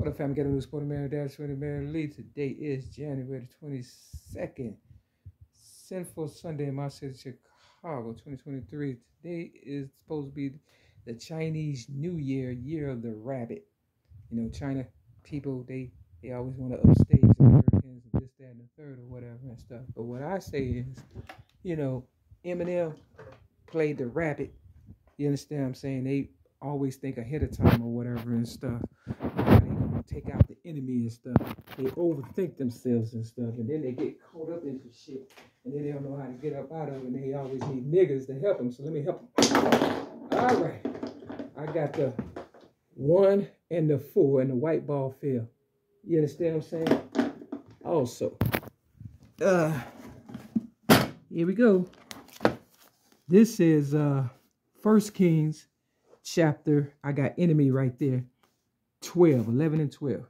What up, family? Get a new sport, Mary Dash, Twenty Mary Lee. Today is January twenty second. Sinful Sunday in my city, Chicago, twenty twenty three. Today is supposed to be the Chinese New Year, Year of the Rabbit. You know, China people they they always want to upstage Americans and this, that, and the third, or whatever and stuff. But what I say is, you know, Eminem played the rabbit. You understand what I'm saying? They always think ahead of time or whatever and stuff. Take out the enemy and stuff. They overthink themselves and stuff, and then they get caught up into shit, and then they don't know how to get up out of it. And they always need niggas to help them. So let me help them. All right, I got the one and the four and the white ball field. You understand what I'm saying? Also, uh, here we go. This is uh First Kings chapter. I got enemy right there. 12, 11 and 12.